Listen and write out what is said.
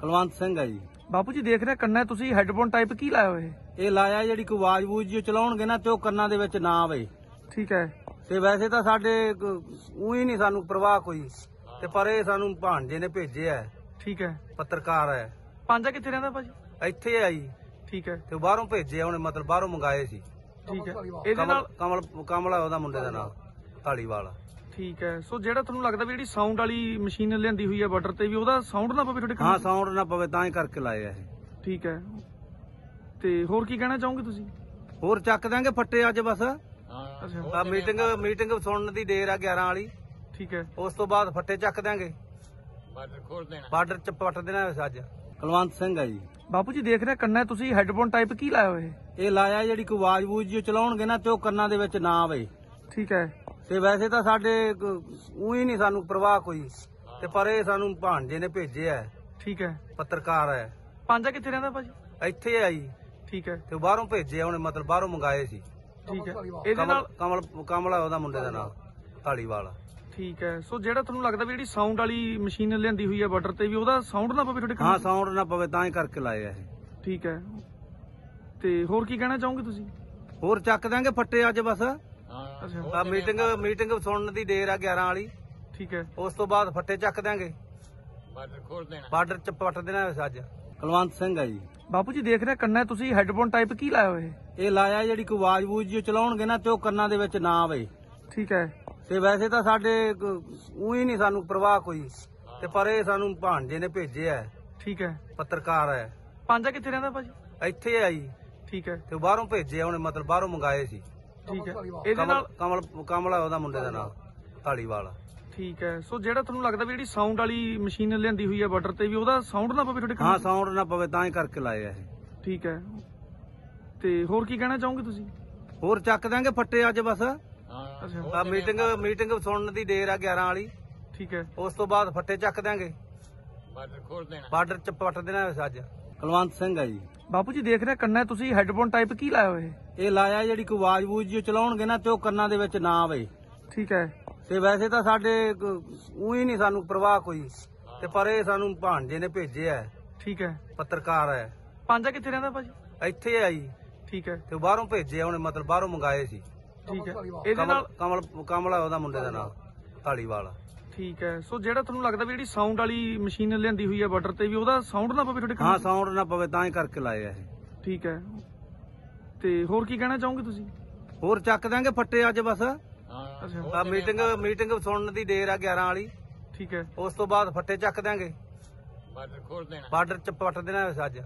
ਕੁਲਵੰਤ ਸਿੰਘ ਆ ਜੀ। ਬਾਪੂ ਜੀ ਦੇਖ ਰਹੇ ਕੰਨਾਂ 'ਚ ਤੁਸੀਂ ਹੈੱਡਫੋਨ ਟਾਈਪ ਕੀ ਲਾਇਆ ਹੋਏ ਇਹ ਲਾਇਆ ਜਿਹੜੀ ਕੋਈ ਆਵਾਜ਼ ਬੂਝ ਜੀ ਚਲਾਉਣਗੇ ਨਾ ਤੇ ਉਹ ਕੰਨਾਂ ਦੇ ਵਿੱਚ ਨਾ ਆਵੇ। ਠੀਕ ਹੈ। ਤੇ ਵੈਸੇ ਤਾਂ ਸਾਡੇ ਉਹੀ ਨਹੀਂ ਸਾਨੂੰ ਪ੍ਰਵਾਹ ਕੋਈ। ਤੇ ਪਰ ਇਹ ਸਾਨੂੰ ਭਾਣਜੇ ਨੇ ਭੇਜਿਆ ਠੀਕ ਹੈ। ਪੱਤਰਕਾਰ ਹੈ ਪੰਜਾ ਕਿੱਥੇ ਰਹਿੰਦਾ ਭਾਜੀ? ਇੱਥੇ ਆ ਜੀ। ਠੀਕ ਹੈ। ਤੇ ਬਾਹਰੋਂ ਭੇਜਿਆ ਉਹਨੇ ਮਤਲਬ ਬਾਹਰੋਂ ਮੰਗਾਏ ਸੀ। ਠੀਕ ਹੈ। ਇਹਦੇ ਕਮਲ ਨਾਲ ਕਮਲ ਕਮਲਾ ਉਹਦਾ ਮੁੰਡੇ ਦਾ ਨਾਮ ਢਾਲੀਵਾਲ ਠੀਕ ਹੈ। ਸੋ ਜਿਹੜਾ ਤੁਹਾਨੂੰ ਲੱਗਦਾ ਵੀ ਜਿਹੜੀ ਸਾਊਂਡ ਵਾਲੀ ਮਸ਼ੀਨ ਲਿਆਂਦੀ ਹੋਈ ਹੈ ਬਾਰਡਰ ਤੇ ਵੀ ਉਹਦਾ ਸਾਊਂਡ ਨਾ ਪਵੇ ਤੁਹਾਡੇ ਕੰਨ ਹਾਂ ਸਾਊਂਡ ਨਾ ਪਵੇ ਤਾਂ ਹੀ ਕਰਕੇ ਲਾਏ ਆ ਇਹ। ਠੀਕ ਹੈ। ਤੇ ਹੋਰ ਕੀ ਕਹਿਣਾ ਚਾਹੋਗੇ ਤੁਸੀਂ? ਹੋਰ ਚੱਕ ਦਾਂਗੇ ਫੱਟੇ ਅੱਜ ਬਸ। ਅੱਛਾ। ਆ ਮੀਟਿੰਗ ਮੀਟਿੰਗ ਸੁਣਨ ਦੀ ਦੇਰ ਆ 11 ਵਾਲੀ। ਠੀਕ ਹੈ। ਉਸ ਤੋਂ ਬਾਅਦ ਫੱਟੇ ਚੱਕ ਦਾਂਗੇ ਬਾਰਡਰ ਚ ਪੱਟ ਦੇਣਾ ਵੈਸੇ ਅੱਜ। ਕੁਲਵੰਤ ਸਿੰਘ ਆ ਜੀ। ਬਾਪੂ ਜੀ ਦੇਖ ਰਹੇ ਕੰਨਾਂ 'ਚ ਤੁਸੀਂ ਹੈੱਡਫੋਨ ਟਾਈਪ ਕੀ ਲਾਇਆ ਹੋਏ ਇਹ? ਲਾਇਆ ਜਿਹੜੀ ਕੋਈ ਆਵਾਜ਼ ਬੂਝ ਜੀ ਚਲਾਉਣਗੇ ਨਾ ਤੇ ਉਹ ਕੰਨਾਂ ਦੇ ਵਿੱਚ ਨਾ ਆਵੇ। ਠੀਕ ਹੈ। ਤੇ ਵੈਸੇ ਤਾਂ ਸਾਡੇ ਉਹੀ ਨਹੀਂ ਸਾਨੂੰ ਪ੍ਰਵਾਹ ਕੋਈ। ਤੇ ਪਰ ਇਹ ਸਾਨੂੰ ਭਾਣਜੇ ਨੇ ਭੇਜਿਆ ਹੈ, ਠੀਕ ਹੈ। ਪੱਤਰਕਾਰ ਹੈ ਪੰਜਾ ਕਿੱਥੇ ਰਹਿੰਦਾ ਭਾਜੀ? ਇੱਥੇ ਆ ਜੀ। ਠੀਕ ਹੈ। ਤੇ ਬਾਹਰੋਂ ਭੇਜਿਆ ਉਹਨੇ ਮਤਲਬ ਬਾਹਰੋਂ ਮੰਗਾਏ ਸੀ। ਠੀਕ ਹੈ। ਇਹਦੇ ਨਾਲ ਕਮਲ ਕਮਲਾ ਉਹਦਾ ਮੁੰਡੇ ਦਾ ਨਾਮ ਢਾਲੀਵਾਲ ਠੀਕ ਹੈ। ਸੋ ਜਿਹੜਾ ਤੁਹਾਨੂੰ ਲੱਗਦਾ ਵੀ ਜਿਹੜੀ ਸਾਊਂਡ ਵਾਲੀ ਮਸ਼ੀਨ ਲਿਆਂਦੀ ਹੋਈ ਹੈ ਬਾਰਡਰ ਤੇ ਵੀ ਉਹਦਾ ਸਾਊਂਡ ਨਾ ਪਵੇ ਤੁਹਾਡੇ ਕੰਨ ਹਾਂ ਸਾਊਂਡ ਨਾ ਪਵੇ ਤਾਂ ਹੀ ਕਰਕੇ ਲਾਏ ਆ ਇਹ। ਠੀਕ ਹੈ। ਤੇ ਹੋਰ ਕੀ ਕਹਿਣਾ ਚਾਹੋਗੇ ਤੁਸੀਂ? ਹੋਰ ਚੱਕ ਦਾਂਗੇ ਫੱਟੇ ਅੱਜ ਬਸ। ਅੱਛਾ ਆ ਮੀਟਿੰਗ ਮੀਟਿੰਗ ਸੁਣਨ ਦੀ ਦੇਰ ਆ 11 ਵਾਲੀ। ਠੀਕ ਹੈ। ਉਸ ਤੋਂ ਬਾਅਦ ਫੱਟੇ ਚੱਕ ਦਾਂਗੇ ਬਾਰਡਰ ਚ ਪੱਟ ਦੇਣਾ ਅੱਜ। ਕੁਲਵੰਤ ਸਿੰਘ ਆ ਜੀ। ਬਾਪੂ ਜੀ ਦੇਖ ਰਹੇ ਕੰਨਾਂ ਤੁਸੀਂ ਹੈੱਡਫੋਨ ਟਾਈਪ ਕੀ ਲਾਇਆ ਹੋਏ ਇਹ? ਲਾਇਆ ਜਿਹੜੀ ਕੋਈ ਆਵਾਜ਼ ਬੂਝ ਜੀ ਚਲਾਉਣਗੇ ਨਾ ਤੇ ਉਹ ਕੰਨਾਂ ਦੇ ਵਿੱਚ ਨਾ ਆਵੇ। ਠੀਕ ਹੈ। ਤੇ ਵੈਸੇ ਤਾਂ ਸਾਡੇ ਉਹੀ ਨਹੀਂ ਸਾਨੂੰ ਪ੍ਰਵਾਹ ਕੋਈ। ਤੇ ਪਰ ਇਹ ਸਾਨੂੰ ਭਾਣਜੇ ਨੇ ਭੇਜਿਆ ਹੈ, ਠੀਕ ਹੈ। ਪੱਤਰਕਾਰ ਹੈ ਪੰਜਾ ਕਿੱਥੇ ਰਹਿੰਦਾ ਭਾਜੀ? ਇੱਥੇ ਆ ਜੀ। ਠੀਕ ਹੈ। ਤੇ ਬਾਹਰੋਂ ਭੇਜਿਆ ਉਹਨੇ ਮਤਲਬ ਬਾਹਰੋਂ ਮੰਗਾਏ ਸੀ। ਠੀਕ ਹੈ। ਇਹਦੇ ਕਮਲ ਨਾਲ ਕਮਲ ਕਮਲਾ ਉਹਦਾ ਮੁੰਡੇ ਦਾ ਨਾਮ ਢਾਲੀਵਾਲ ਠੀਕ ਹੈ। ਸੋ ਜਿਹੜਾ ਤੁਹਾਨੂੰ ਲੱਗਦਾ ਵੀ ਜਿਹੜੀ ਸਾਊਂਡ ਵਾਲੀ ਮਸ਼ੀਨ ਲਿਆਂਦੀ ਹੋਈ ਹੈ ਬਾਰਡਰ ਤੇ ਵੀ ਉਹਦਾ ਸਾਊਂਡ ਨਾ ਪਵੇ ਤੁਹਾਡੇ ਕੰਨ ਹਾਂ ਸਾਊਂਡ ਨਾ ਪਵੇ ਤਾਂ ਹੀ ਕਰਕੇ ਲਾਏ ਆ ਇਹ। ਠੀਕ ਹੈ। ਤੇ ਹੋਰ ਕੀ ਕਹਿਣਾ ਚਾਹੋਗੇ ਤੁਸੀਂ? ਹੋਰ ਚੱਕ ਦਾਂਗੇ ਫੱਟੇ ਅੱਜ ਬਸ। ਅੱਛਾ। ਆ ਮੀਟਿੰਗ ਮੀਟਿੰਗ ਸੁਣਨ ਦੀ ਦੇਰ ਆ 11 ਵਾਲੀ। ਠੀਕ ਹੈ। ਉਸ ਤੋਂ ਬਾਅਦ ਫੱਟੇ ਚੱਕ ਦਾਂਗੇ ਬਾਰਡਰ ਚ ਪੱਟ ਦੇਣਾ ਅੱਜ। ਕੁਲਵੰਤ ਸਿੰਘ ਆ ਜੀ। ਬਾਪੂ ਜੀ ਦੇਖ ਰਹੇ ਕੰਨਾਂ 'ਚ ਤੁਸੀਂ ਹੈੱਡਫੋਨ ਟਾਈਪ ਕੀ ਲਾਇਆ ਹੋਏ ਇਹ? ਲਾਇਆ ਜਿਹੜੀ ਕੋਈ ਆਵਾਜ਼ ਬੂਝ ਜੀ ਚਲਾਉਣਗੇ ਨਾ ਤੇ ਉਹ ਕੰਨਾਂ ਦੇ ਵਿੱਚ ਨਾ ਆਵੇ। ਠੀਕ ਹੈ। ਤੇ ਵੈਸੇ ਤਾਂ ਸਾਡੇ ਉਹੀ ਨਹੀਂ ਸਾਨੂੰ ਪ੍ਰਵਾਹ ਕੋਈ। ਤੇ ਪਰ ਇਹ ਸਾਨੂੰ ਭਾਣਜੇ ਨੇ ਭੇਜਿਆ ਹੈ, ਠੀਕ ਹੈ। ਪੱਤਰਕਾਰ ਹੈ ਪੰਜਾ ਕਿੱਥੇ ਰਹਿੰਦਾ ਭਾਜੀ? ਇੱਥੇ ਆ ਜੀ। ਠੀਕ ਹੈ। ਤੇ ਬਾਹਰੋਂ ਭੇਜਿਆ ਉਹਨੇ ਮਤਲਬ ਬਾਹਰੋਂ ਮੰਗਾਏ ਸੀ। ਠੀਕ ਹੈ। ਇਹਦੇ ਕਮਲ ਨਾਲ ਕਮਲ ਕਮਲਾ ਉਹਦਾ ਮੁੰਡੇ ਦਾ ਨਾਮ ਢਾਲੀਵਾਲ ਠੀਕ ਹੈ। ਸੋ ਜਿਹੜਾ ਤੁਹਾਨੂੰ ਲੱਗਦਾ ਵੀ ਜਿਹੜੀ ਸਾਊਂਡ ਵਾਲੀ ਮਸ਼ੀਨ ਲਿਆਂਦੀ ਹੋਈ ਹੈ ਬਾਰਡਰ ਤੇ ਵੀ ਉਹਦਾ ਸਾਊਂਡ ਨਾ ਪਵੇ ਤੁਹਾਡੇ ਕੰਨ ਹਾਂ ਸਾਊਂਡ ਨਾ ਪਵੇ ਤਾਂ ਹੀ ਕਰਕੇ ਲਾਏ ਆ ਇਹ। ਠੀਕ ਹੈ। ਤੇ ਹੋਰ ਕੀ ਕਹਿਣਾ ਚਾਹੋਗੇ ਤੁਸੀਂ? ਹੋਰ ਚੱਕ ਦਾਂਗੇ ਫੱਟੇ ਅੱਜ ਬਸ। ਅੱਛਾ। ਆ ਮੀਟਿੰਗ ਮੀਟਿੰਗ ਸੁਣਨ ਦੀ ਦੇਰ ਆ 11 ਵਾਲੀ। ਠੀਕ ਹੈ। ਉਸ ਤੋਂ ਬਾਅਦ ਫੱਟੇ ਚੱਕ ਦਾਂਗੇ ਬਾਰਡਰ ਚ ਪੱਟ ਦੇਣਾ ਅੱਜ।